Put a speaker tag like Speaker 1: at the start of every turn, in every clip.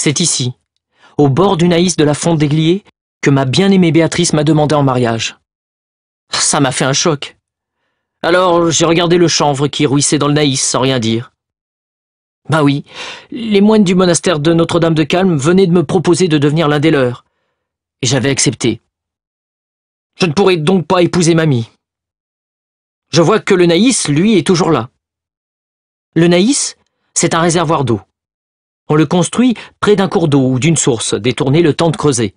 Speaker 1: C'est ici, au bord du naïs de la fonte d'Aiguillé, que ma bien-aimée Béatrice m'a demandé en mariage. Ça m'a fait un choc. Alors j'ai regardé le chanvre qui rouissait dans le naïs sans rien dire. Bah oui, les moines du monastère de Notre-Dame de Calme venaient de me proposer de devenir l'un des leurs. Et j'avais accepté. Je ne pourrais donc pas épouser mamie. Je vois que le naïs, lui, est toujours là. Le naïs, c'est un réservoir d'eau. On le construit près d'un cours d'eau ou d'une source, détourné le temps de creuser.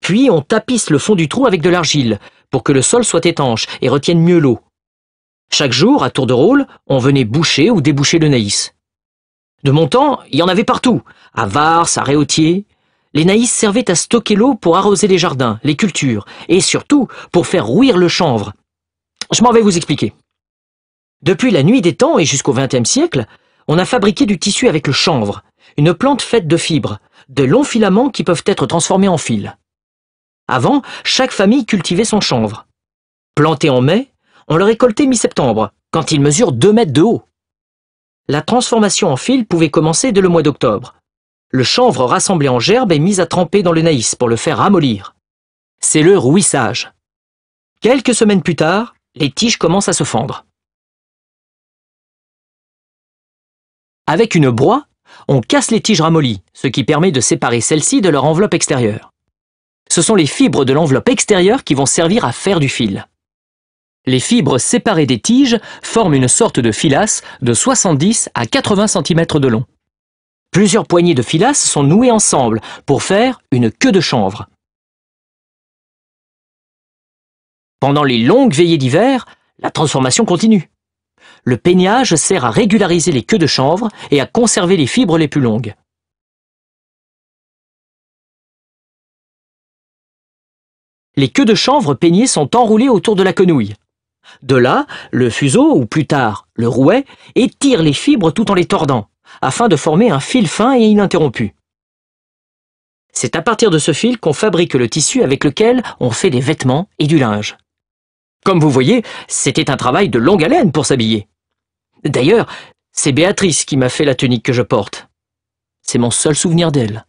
Speaker 1: Puis on tapisse le fond du trou avec de l'argile, pour que le sol soit étanche et retienne mieux l'eau. Chaque jour, à tour de rôle, on venait boucher ou déboucher le naïs. De mon temps, il y en avait partout, à Vars, à Réautier. Les naïs servaient à stocker l'eau pour arroser les jardins, les cultures, et surtout pour faire rouir le chanvre. Je m'en vais vous expliquer. Depuis la nuit des temps et jusqu'au XXe siècle, on a fabriqué du tissu avec le chanvre, une plante faite de fibres, de longs filaments qui peuvent être transformés en fils. Avant, chaque famille cultivait son chanvre. Planté en mai, on le récoltait mi-septembre, quand il mesure 2 mètres de haut la transformation en fil pouvait commencer dès le mois d'octobre. Le chanvre rassemblé en gerbe est mis à tremper dans le naïs pour le faire ramollir. C'est le rouissage. Quelques semaines plus tard, les tiges commencent à se fendre. Avec une broie, on casse les tiges ramollies, ce qui permet de séparer celles-ci de leur enveloppe extérieure. Ce sont les fibres de l'enveloppe extérieure qui vont servir à faire du fil. Les fibres séparées des tiges forment une sorte de filasse de 70 à 80 cm de long. Plusieurs poignées de filasse sont nouées ensemble pour faire une queue de chanvre. Pendant les longues veillées d'hiver, la transformation continue. Le peignage sert à régulariser les queues de chanvre et à conserver les fibres les plus longues. Les queues de chanvre peignées sont enroulées autour de la quenouille. De là, le fuseau, ou plus tard le rouet, étire les fibres tout en les tordant, afin de former un fil fin et ininterrompu. C'est à partir de ce fil qu'on fabrique le tissu avec lequel on fait des vêtements et du linge. Comme vous voyez, c'était un travail de longue haleine pour s'habiller. D'ailleurs, c'est Béatrice qui m'a fait la tunique que je porte. C'est mon seul souvenir d'elle.